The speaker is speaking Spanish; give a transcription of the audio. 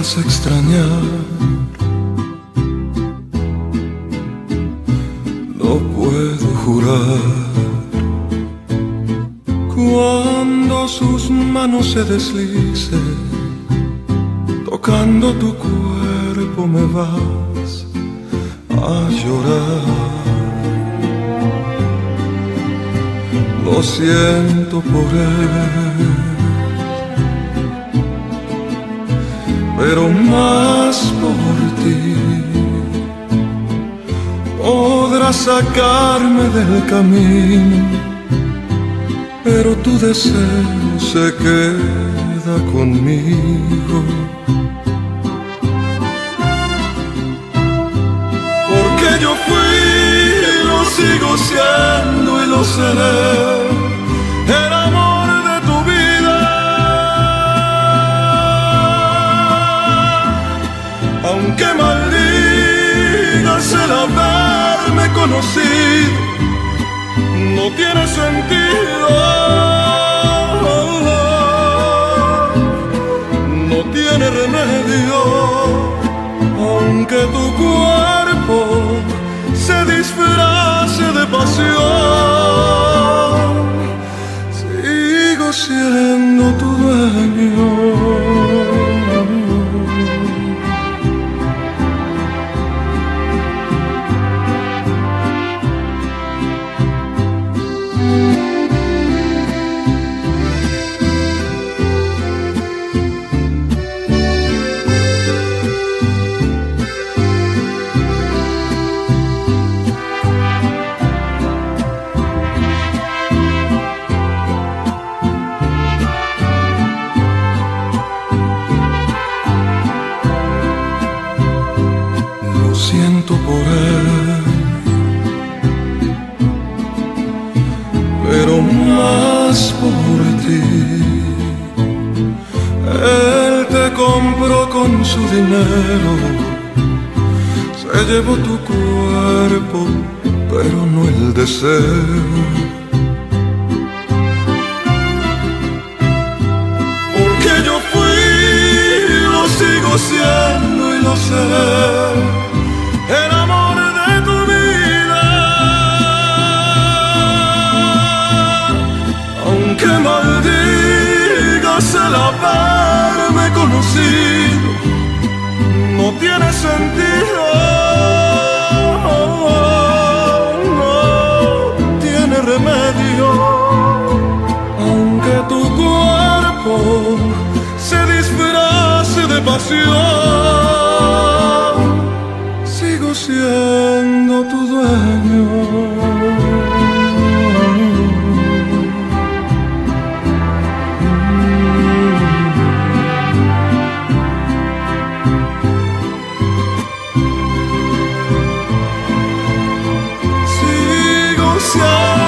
vas a extrañar. No puedo jurar. Cuando sus manos se deslicen, tocando tu cuerpo me vas a llorar. Lo siento por él pero más por ti. Podrás sacarme del camino, pero tu deseo se queda conmigo. Porque yo fui, lo sigo siendo y lo seré conocido, no tiene sentido. No tiene remedio, aunque tu cuerpo se disfrace de pasión, Él te compró con su dinero, se llevó tu cuerpo, pero no el deseo. Porque yo fui, lo sigo siendo y lo seré no tiene sentido. No tiene remedio. Aunque tu cuerpo se disfrace de pasión siendo tu dueño. ilusión.